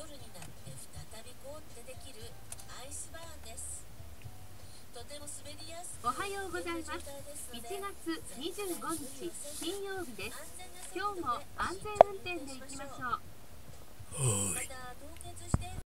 夜になって再び凍ってできるアイスバーンです。とても滑りやすくおはようございます。1月25日金曜日です。今日も安全運転で行きましょう。